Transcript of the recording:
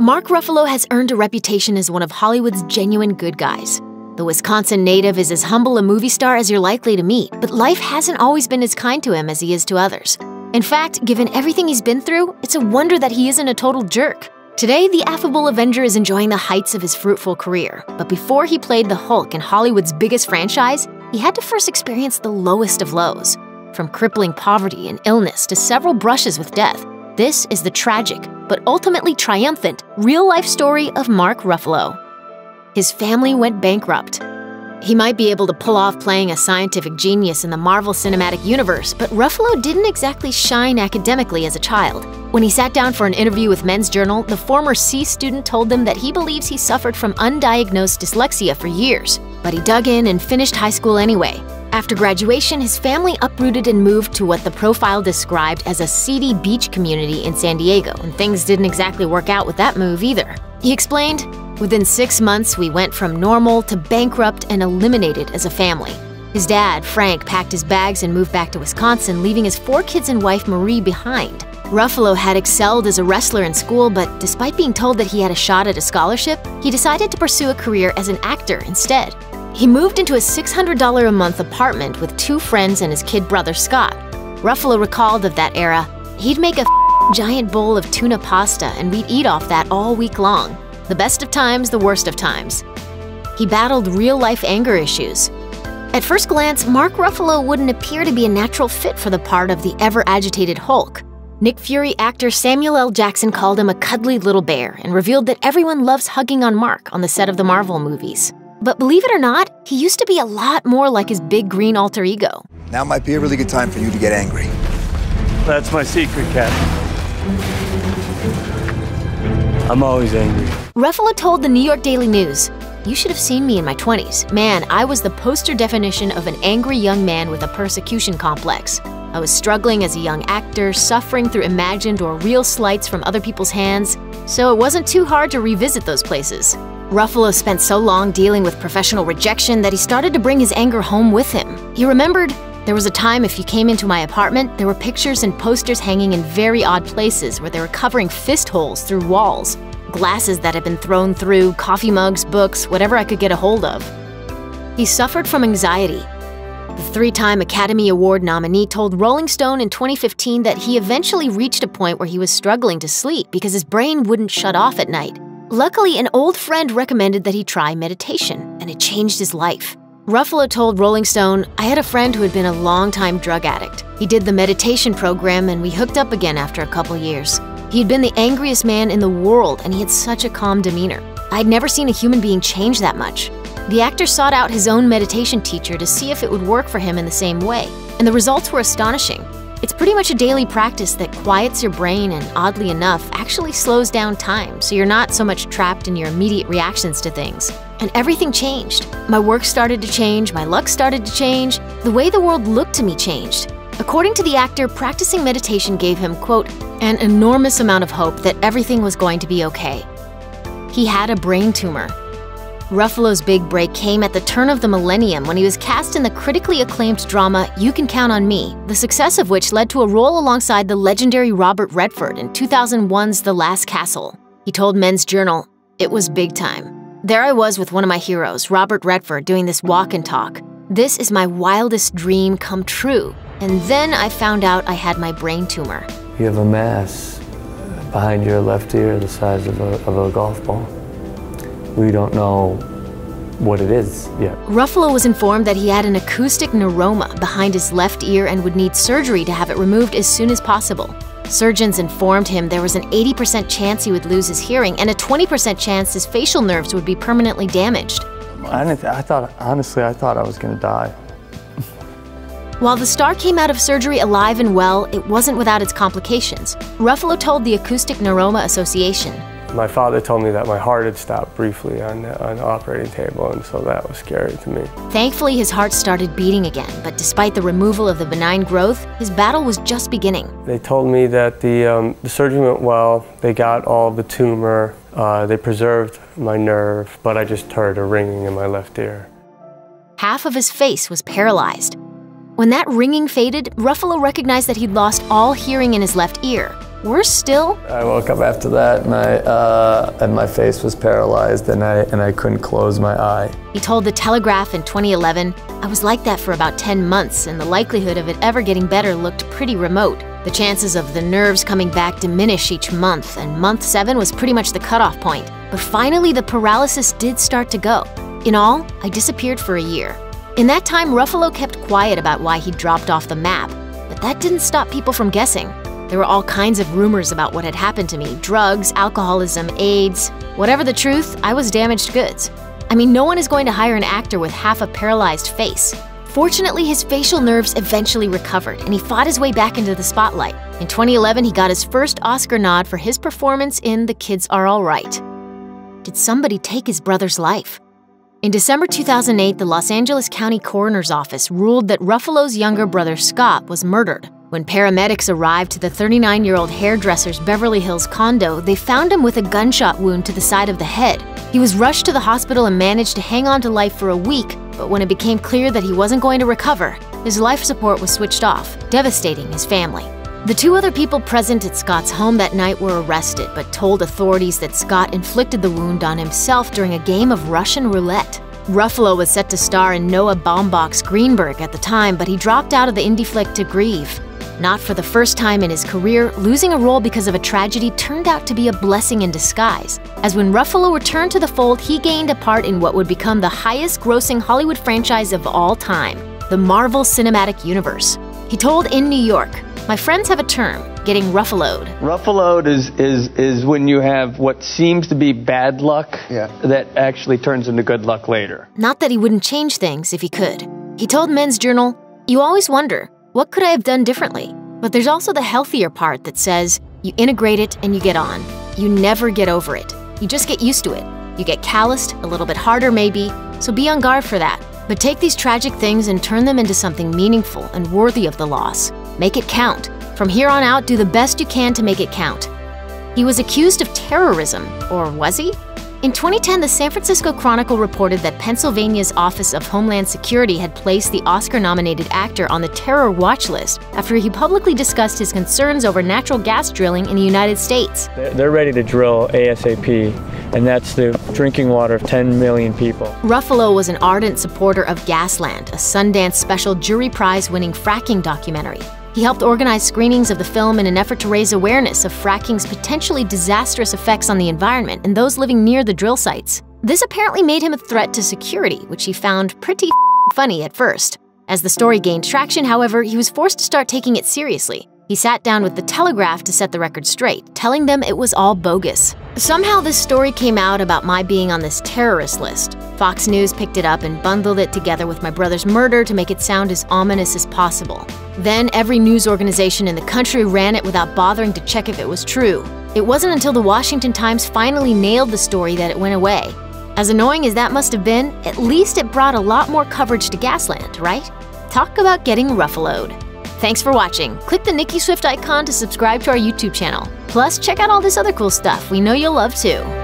Mark Ruffalo has earned a reputation as one of Hollywood's genuine good guys. The Wisconsin native is as humble a movie star as you're likely to meet, but life hasn't always been as kind to him as he is to others. In fact, given everything he's been through, it's a wonder that he isn't a total jerk. Today, the affable Avenger is enjoying the heights of his fruitful career, but before he played the Hulk in Hollywood's biggest franchise, he had to first experience the lowest of lows. From crippling poverty and illness to several brushes with death, this is the tragic, but ultimately triumphant, real life story of Mark Ruffalo. His family went bankrupt. He might be able to pull off playing a scientific genius in the Marvel Cinematic Universe, but Ruffalo didn't exactly shine academically as a child. When he sat down for an interview with Men's Journal, the former C student told them that he believes he suffered from undiagnosed dyslexia for years, but he dug in and finished high school anyway. After graduation, his family uprooted and moved to what the profile described as a seedy beach community in San Diego, and things didn't exactly work out with that move either. He explained, Within six months, we went from normal to bankrupt and eliminated as a family. His dad, Frank, packed his bags and moved back to Wisconsin, leaving his four kids and wife Marie behind. Ruffalo had excelled as a wrestler in school, but despite being told that he had a shot at a scholarship, he decided to pursue a career as an actor instead. He moved into a $600 a month apartment with two friends and his kid brother Scott. Ruffalo recalled of that era, he'd make a giant bowl of tuna pasta and we'd eat off that all week long. The best of times, the worst of times. He battled real life anger issues. At first glance, Mark Ruffalo wouldn't appear to be a natural fit for the part of the ever agitated Hulk. Nick Fury actor Samuel L. Jackson called him a cuddly little bear and revealed that everyone loves hugging on Mark on the set of the Marvel movies. But believe it or not, he used to be a lot more like his big green alter ego. Now might be a really good time for you to get angry. That's my secret, Cap. I'm always angry. Ruffalo told the New York Daily News, You should have seen me in my 20s. Man, I was the poster definition of an angry young man with a persecution complex. I was struggling as a young actor, suffering through imagined or real slights from other people's hands, so it wasn't too hard to revisit those places. Ruffalo spent so long dealing with professional rejection that he started to bring his anger home with him. He remembered, there was a time if you came into my apartment, there were pictures and posters hanging in very odd places where they were covering fist holes through walls, glasses that had been thrown through, coffee mugs, books, whatever I could get a hold of. He suffered from anxiety. The three time Academy Award nominee told Rolling Stone in 2015 that he eventually reached a point where he was struggling to sleep because his brain wouldn't shut off at night. Luckily, an old friend recommended that he try meditation, and it changed his life. Ruffalo told Rolling Stone, I had a friend who had been a long-time drug addict. He did the meditation program, and we hooked up again after a couple years. He had been the angriest man in the world, and he had such a calm demeanor. I'd never seen a human being change that much. The actor sought out his own meditation teacher to see if it would work for him in the same way, and the results were astonishing. It's pretty much a daily practice that quiets your brain and, oddly enough, actually slows down time so you're not so much trapped in your immediate reactions to things. And everything changed. My work started to change, my luck started to change, the way the world looked to me changed. According to the actor, practicing meditation gave him, quote, an enormous amount of hope that everything was going to be okay. He had a brain tumor, Ruffalo's big break came at the turn of the millennium when he was cast in the critically acclaimed drama You Can Count on Me, the success of which led to a role alongside the legendary Robert Redford in 2001's The Last Castle. He told Men's Journal, It was big time. There I was with one of my heroes, Robert Redford, doing this walk and talk. This is my wildest dream come true. And then I found out I had my brain tumor. You have a mass behind your left ear the size of a, of a golf ball we don't know what it is yet. Ruffalo was informed that he had an acoustic neuroma behind his left ear and would need surgery to have it removed as soon as possible. Surgeons informed him there was an 80% chance he would lose his hearing and a 20% chance his facial nerves would be permanently damaged. I, I thought, honestly, I thought I was going to die. While the star came out of surgery alive and well, it wasn't without its complications. Ruffalo told the Acoustic Neuroma Association, my father told me that my heart had stopped briefly on the, operating table, and so that was scary to me. Thankfully, his heart started beating again, but despite the removal of the benign growth, his battle was just beginning. They told me that the, um, the surgery went well, they got all the tumor, uh, they preserved my nerve, but I just heard a ringing in my left ear. Half of his face was paralyzed. When that ringing faded, Ruffalo recognized that he'd lost all hearing in his left ear. Worse still, I woke up after that, and, I, uh, and my face was paralyzed, and I, and I couldn't close my eye. he told The Telegraph in 2011, I was like that for about 10 months, and the likelihood of it ever getting better looked pretty remote. The chances of the nerves coming back diminish each month, and month 7 was pretty much the cutoff point. But finally, the paralysis did start to go. In all, I disappeared for a year. In that time, Ruffalo kept quiet about why he dropped off the map, but that didn't stop people from guessing. There were all kinds of rumors about what had happened to me drugs, alcoholism, AIDS. Whatever the truth, I was damaged goods. I mean, no one is going to hire an actor with half a paralyzed face. Fortunately, his facial nerves eventually recovered and he fought his way back into the spotlight. In 2011, he got his first Oscar nod for his performance in The Kids Are Alright. Did somebody take his brother's life? In December 2008, the Los Angeles County Coroner's Office ruled that Ruffalo's younger brother Scott was murdered. When paramedics arrived to the 39 year old hairdresser's Beverly Hills condo, they found him with a gunshot wound to the side of the head. He was rushed to the hospital and managed to hang on to life for a week, but when it became clear that he wasn't going to recover, his life support was switched off, devastating his family. The two other people present at Scott's home that night were arrested, but told authorities that Scott inflicted the wound on himself during a game of Russian roulette. Ruffalo was set to star in Noah Baumbach's Greenberg at the time, but he dropped out of the indie flick to grieve. Not for the first time in his career, losing a role because of a tragedy turned out to be a blessing in disguise, as when Ruffalo returned to the fold, he gained a part in what would become the highest grossing Hollywood franchise of all time the Marvel Cinematic Universe. He told In New York, My friends have a term, getting ruffaloed. Ruffaloed is, is, is when you have what seems to be bad luck Yeah. that actually turns into good luck later. Not that he wouldn't change things if he could. He told Men's Journal, You always wonder, what could I have done differently? But there's also the healthier part that says, you integrate it and you get on. You never get over it. You just get used to it. You get calloused, a little bit harder maybe, so be on guard for that. But take these tragic things and turn them into something meaningful and worthy of the loss. Make it count. From here on out, do the best you can to make it count. He was accused of terrorism, or was he? In 2010, the San Francisco Chronicle reported that Pennsylvania's Office of Homeland Security had placed the Oscar nominated actor on the terror watch list after he publicly discussed his concerns over natural gas drilling in the United States. They're ready to drill ASAP, and that's the drinking water of 10 million people. Ruffalo was an ardent supporter of Gasland, a Sundance Special Jury Prize winning fracking documentary. He helped organize screenings of the film in an effort to raise awareness of fracking's potentially disastrous effects on the environment and those living near the drill sites. This apparently made him a threat to security, which he found pretty funny at first. As the story gained traction, however, he was forced to start taking it seriously. He sat down with the Telegraph to set the record straight, telling them it was all bogus. Somehow, this story came out about my being on this terrorist list. Fox News picked it up and bundled it together with my brother's murder to make it sound as ominous as possible. Then, every news organization in the country ran it without bothering to check if it was true. It wasn't until the Washington Times finally nailed the story that it went away. As annoying as that must have been, at least it brought a lot more coverage to Gasland, right? Talk about getting ruffaloed. Thanks for watching. Click the Nicki Swift icon to subscribe to our YouTube channel. Plus, check out all this other cool stuff we know you'll love too.